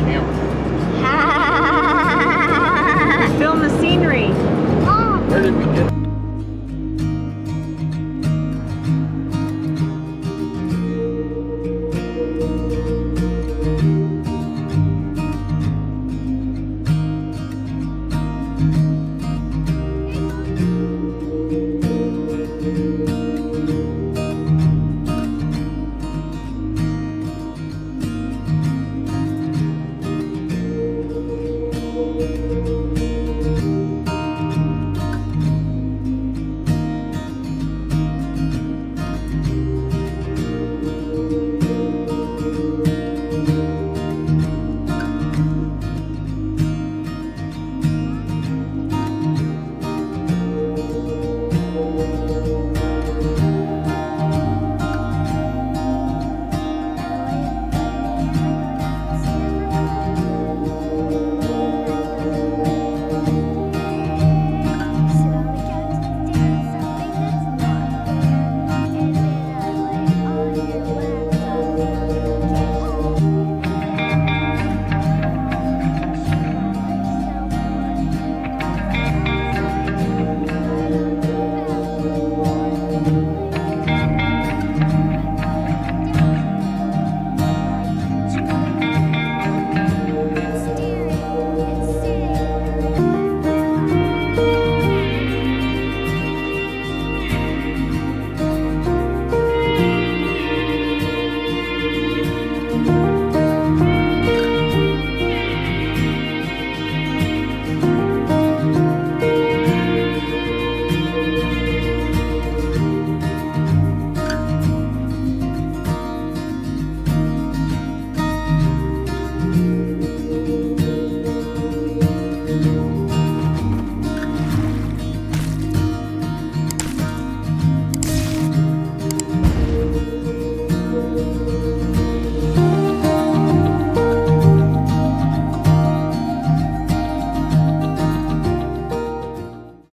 camera? Film the scenery. Where did we get